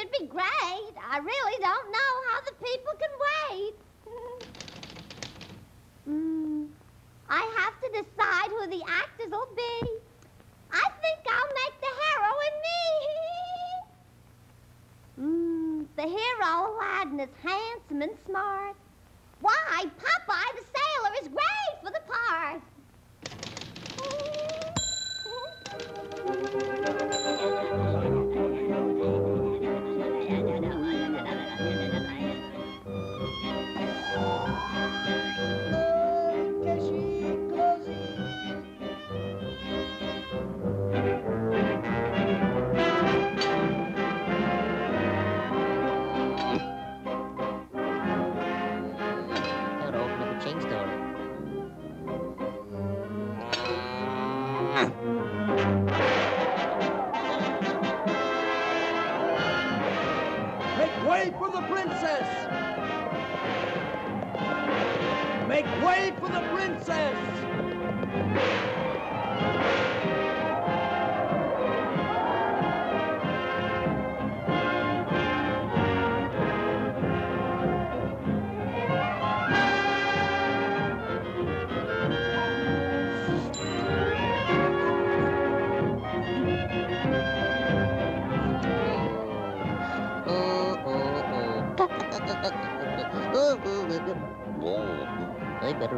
should be great. I really don't know how the people can wait. ならならならならならならならな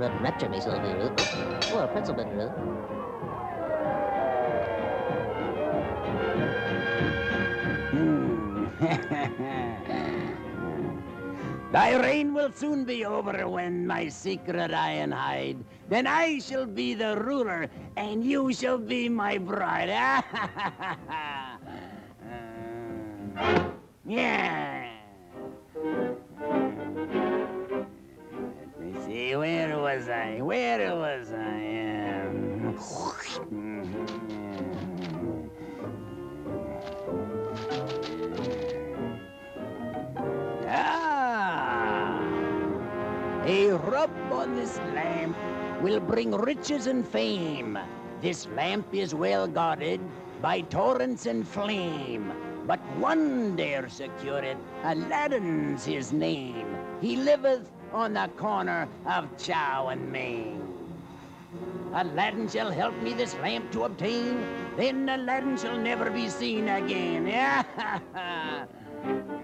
A pretzel better. Hmm. Thy reign will soon be over when my secret I hide. Then I shall be the ruler, and you shall be my bride. Uh, yeah. See, where was I? Where was I? Um, Ah! A rub on this lamp will bring riches and fame. This lamp is well guarded by torrents and flame. But one dare secure it, Aladdin's his name. He liveth on the corner of Chow and Main. Aladdin shall help me this lamp to obtain, then Aladdin shall never be seen again. Yeah.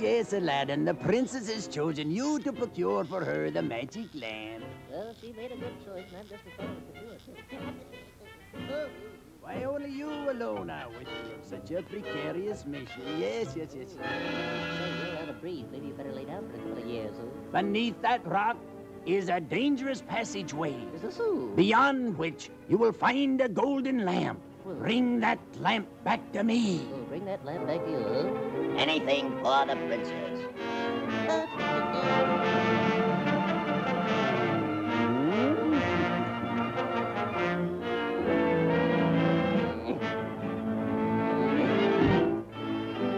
Yes, yes, Aladdin. The princess has chosen you to procure for her the magic lamp. Well, she made a good choice, and I'm just as proud to do it. Why, only you alone are with in such a precarious mission. Yes, yes, yes. Say, you're out of breath. Maybe you better lay down for a couple of years. Huh? Beneath that rock is a dangerous passageway, Is this so? beyond which you will find a golden lamp. Bring that lamp back to me. Oh, bring that lamp back here, huh? Anything for the princess.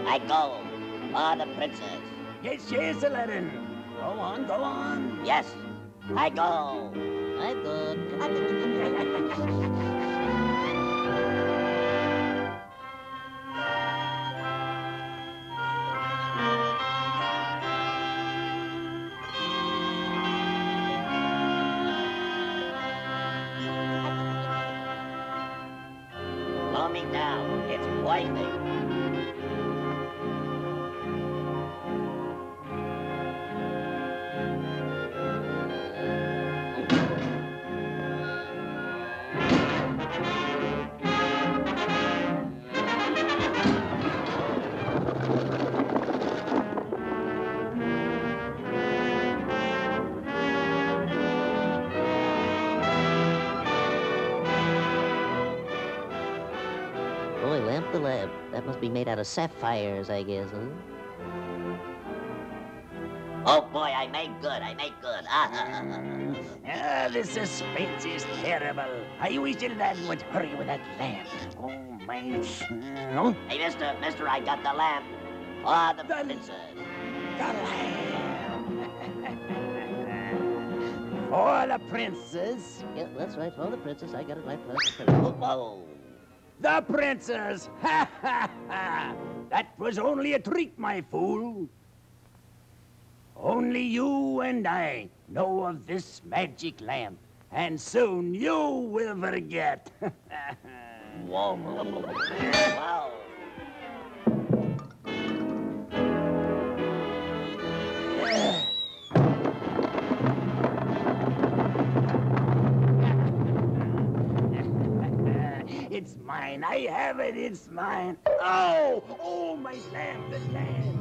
I go for the princess. Yes, yes, Aladdin. Go on, go on. Yes, I go. I'm good. Down. It's wiping. Out of sapphires, I guess, huh? Oh boy, I made good. I made good. Ah, Ah, the suspense is terrible. I wish the lad would hurry with that lamp. Oh, my... No, hey, mister, mister, I got the lamp. Ah, the The- princess. the lamp. For the princess. Yeah, that's right. For the princess, I got it right. For the Oh, princess. whoa. The princess! Ha ha ha! That was only a trick, my fool. Only you and I know of this magic lamp, and soon you will forget. Wow. Mine. I have it. It's mine. Oh, oh, my lamb, the lamb.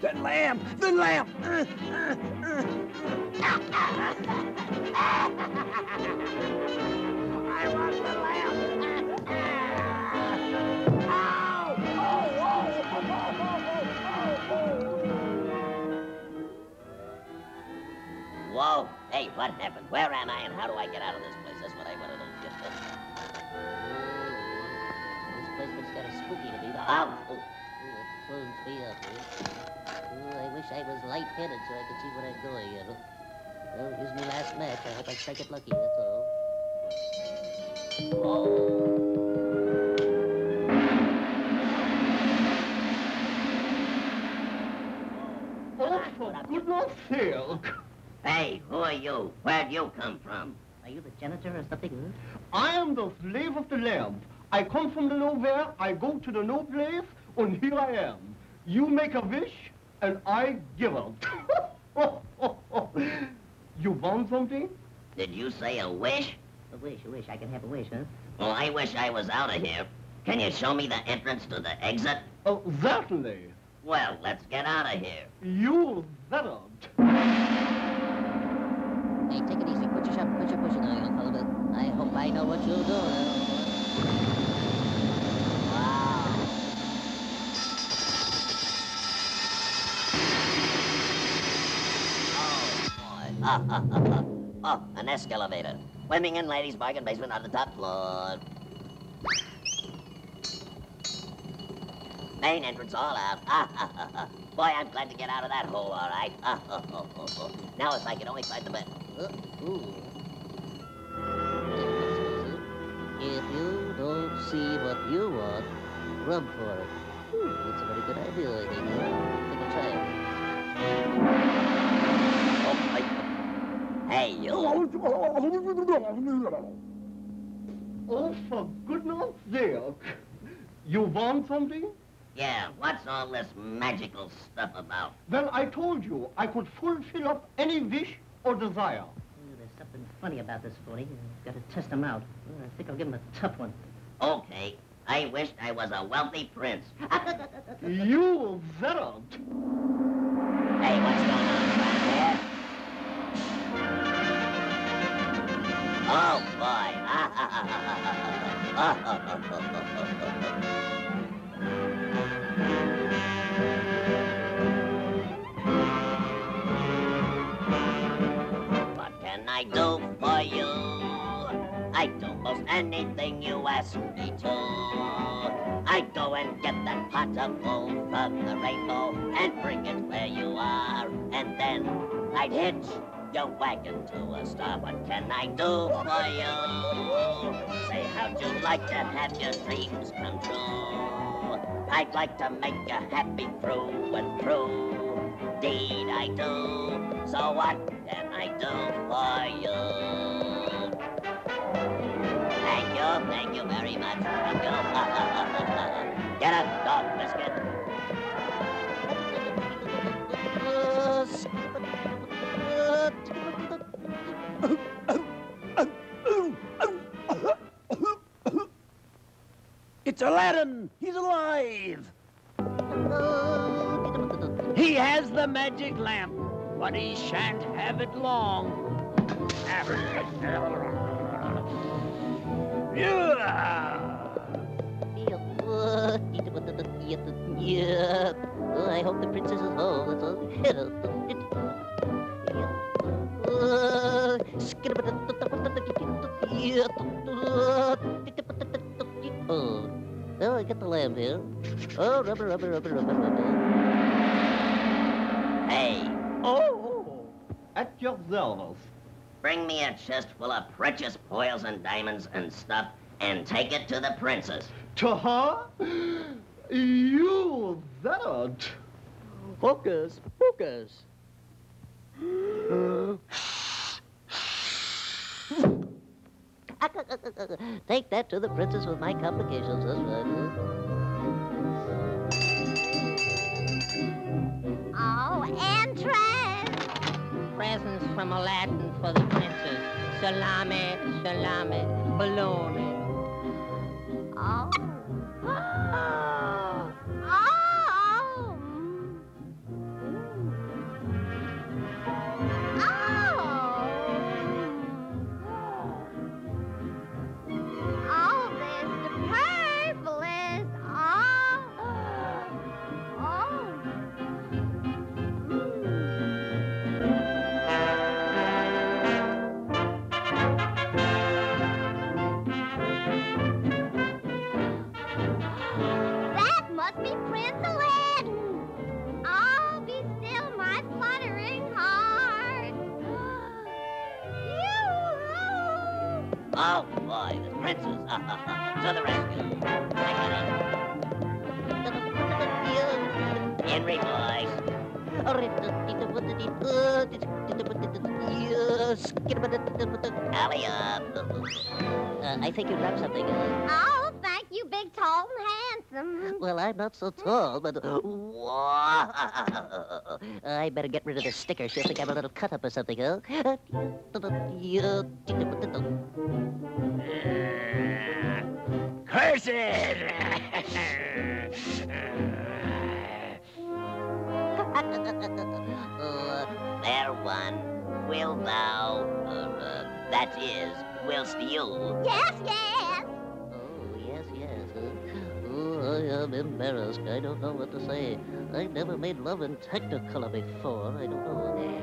The lamb, the lamp. Uh, uh, uh. Hey, what happened? Where am I and how do I get out of this place? That's what I want to know. This place looks kind of spooky to me. Oh, oh. It me up. Ooh, I wish I was light-headed so I could see where I'm going, you know. Well, here's my last match. I hope I strike it lucky, that's all. Oh, are you? Where'd you come from? Are you the janitor or something? I am the slave of the lamp. I come from the nowhere, I go to the no place, and here I am. You make a wish, and I give it. you want something? Did you say a wish? A wish, a wish. I can have a wish, huh? Well, I wish I was out of here. Can you show me the entrance to the exit? Oh, certainly. Well, let's get out of here. You better. Take it easy. Put your put your push now, young fellow. But I hope I know what you'll do. Wow. Oh, oh, an escalator. Women and ladies, bargain basement on the top floor. Main entrance all out. Boy, I'm glad to get out of that hole, all right. now, if I could only find the bed. Uh. If you don't see what you want, run for it. Ooh, it's a very good idea, I think. huh? Think I'll try it. Oh, wait. Hey, you. Oh, for goodness sake. You want something? Yeah, what's all this magical stuff about? Well, I told you I could fulfill up any wish or desire. Ooh, there's something funny about this phony. I've got to test him out. I think I'll give him a tough one. Okay, I wished I was a wealthy prince. You better. Hey, what's going on around here? Oh, boy. I do for you? I do most anything you ask me to. I go and get that pot of gold from the rainbow and bring it where you are. And then I'd hitch your wagon to a star. What can I do for you? Say, how'd you like to have your dreams come true? I'd like to make you happy through and through. Indeed, I do. So what can I do for you? Thank you, thank you very much. Thank you. Get up, dog biscuit. It's Aladdin! He's alive! He has the magic lamp, but he shan't have it long. Yeah. Oh, I hope the princess is home. That's all. Oh, oh, I got the lamb here. Oh, rubber, rubber, rubber, rubber, rubber. Hey, Oh. At your service. bring me a chest full of precious pearls and diamonds and stuff and take it to the princess. To her? You that? Focus, focus. Take that to the princess with my complications. That's right. Oh, entrance! Presents from Aladdin for the princess. Salami, salami, bologna. Oh. Oh, boy, the princess. to the rescue. I got it. Henry, boys. Alley. Uh, I think you dropped something. Uh, Oh, thank you, big, tall, and handsome. Well, I'm not so tall, but whoa! I better get rid of this sticker. She'll think I'm a little cut up or something, huh? Curse it! Uh, Fair one, will thou, uh, that is, whilst you, Yes, yes. I am embarrassed. I don't know what to say. I never made love in Technicolor before. I don't know.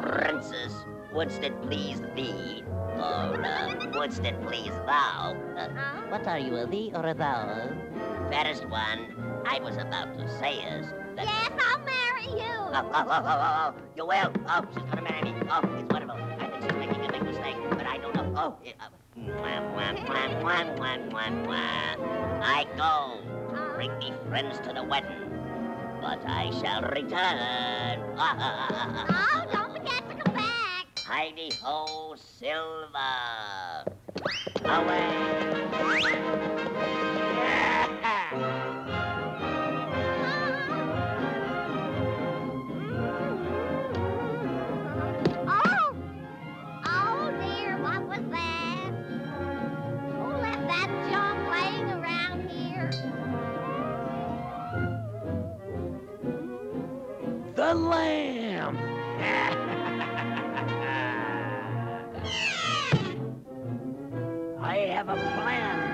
princess, what's it please thee, or uh, wouldst it please thou? Uh, Huh? What are you, a thee or a thou? fairest one, I was about to say is that. Yes, I'll marry you. Oh, oh, oh, oh, oh, oh, you will. Oh, she's gonna marry me. Oh, it's wonderful. I think she's making a big mistake, but I don't know. Oh, it, uh, mwah, mwah, mwah, mwah, mwah, mwah, mwah. I go. Bring me friends to the wedding, but I shall return. Oh, don't forget to come back. Heidi ho, Silver. Away. Have a plan.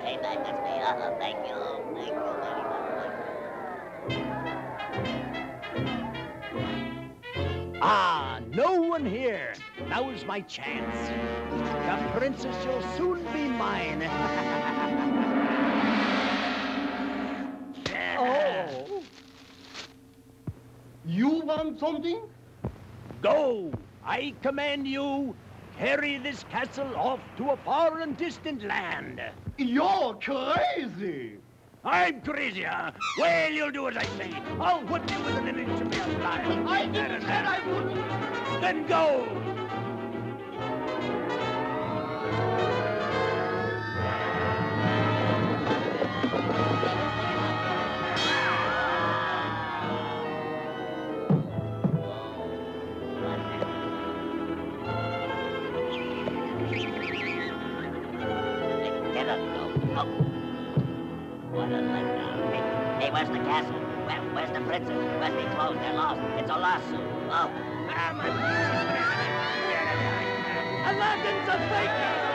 thank you. Thank you. Ah, no one here. Now's my chance. The princess shall soon be mine. oh. You want something? Go! I command you carry this castle off to a far and distant land. You're crazy. I'm crazy, huh? Well, you'll do as I say. I'll whip you within an inch of your life. I didn't say I wouldn't. Then go! Where's the castle? Where, where's the princess? Where's the clothes? They're lost. It's a lawsuit. Oh. Aladdin's a faker!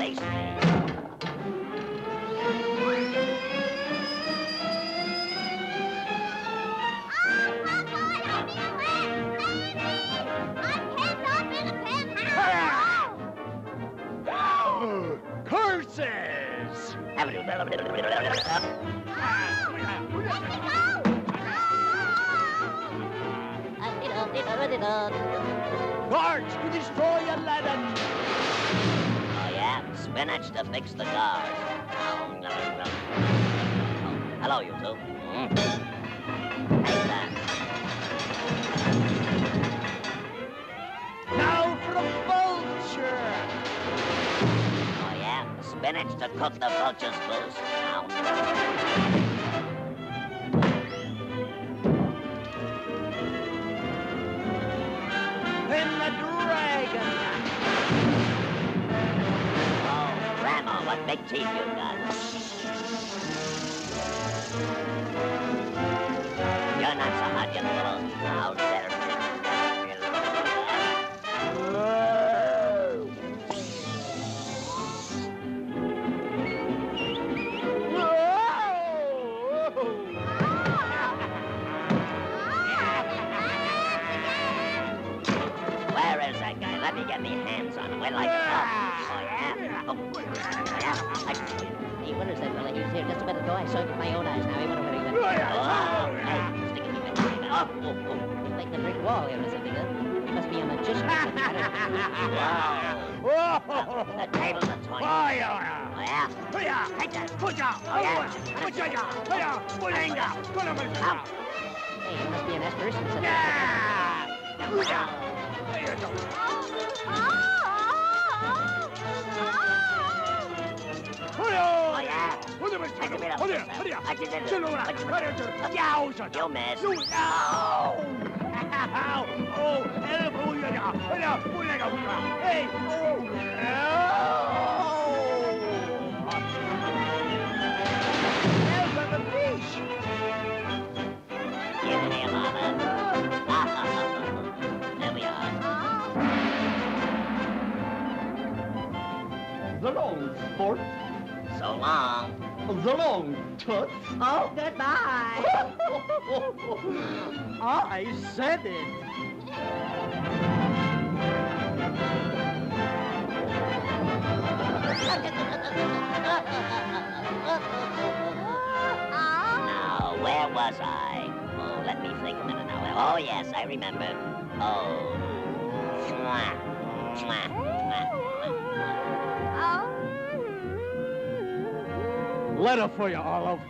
Oh, curses! Oh, let me go! Oh! Guards to destroy Aladdin! Spinach to fix the. Oh, hello, you two. That. Now for the vulture! Oh, yeah? Spinach to cook the vulture's goose. Teeth you got. You're not so hot, you little... Now, there. Where is that guy? Let me get me hands on him. Wait till I Hey, what is that fella? He was here just a minute ago. I saw him with my own eyes now. He went over there. He went... Oh, hey, stick it in your Oh, oh, oh. like the brick wall here or something, huh? He must be a magician or something. I don't know. Wow. The table's a toy. Fire! Oh, yeah? Take that. Oh, yeah. Oh, Out. Hey, he must be an S person. Something. Oh, yeah. Oh, there we are. The long sport, So long. The long tut. Oh, goodbye. I said it! Now, where was I? Oh, let me think a minute now. Oh, yes, I remember. Oh. Mwah. Mwah. Mwah. Mwah. Oh. Letter for you, Olive.